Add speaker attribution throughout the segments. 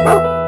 Speaker 1: Four little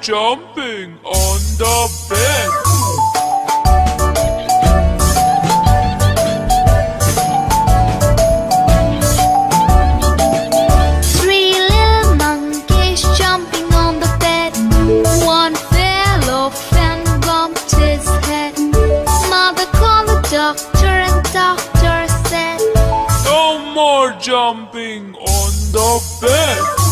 Speaker 2: jumping on the bed.
Speaker 1: Three little monkeys jumping on the bed. One fell off and bumped his head. Mother called the doctor and doctor said,
Speaker 2: No more jumping on the bed.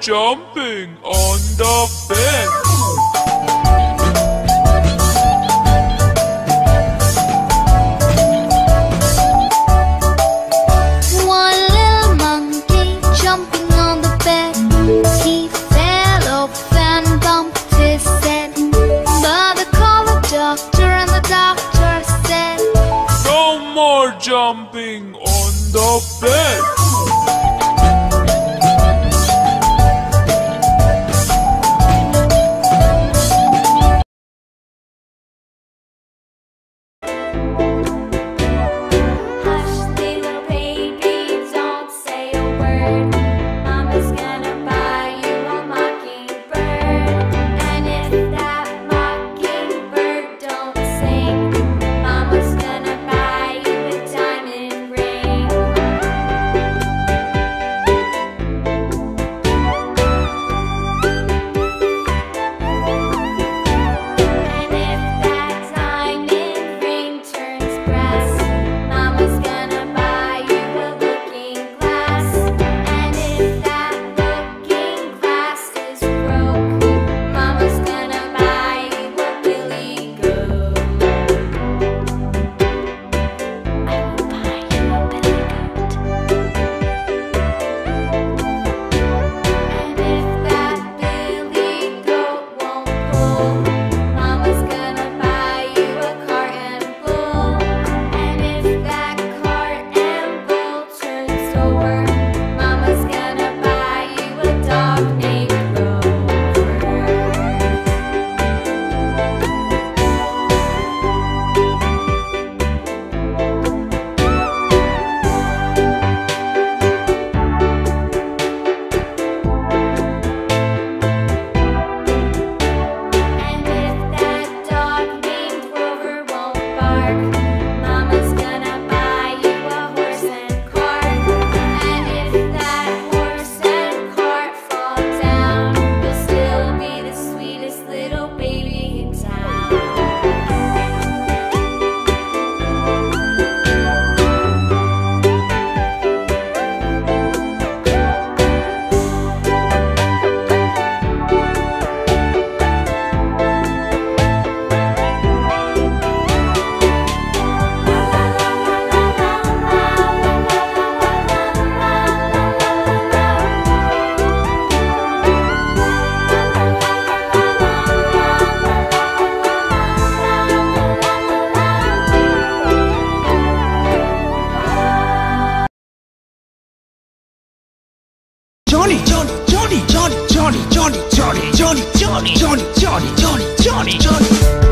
Speaker 1: jumping on the bed. 加
Speaker 3: 里，加里，
Speaker 1: 加里，加
Speaker 3: 里，加
Speaker 1: 里，加
Speaker 3: 里，加
Speaker 1: 里，加
Speaker 3: 里，加里，加里。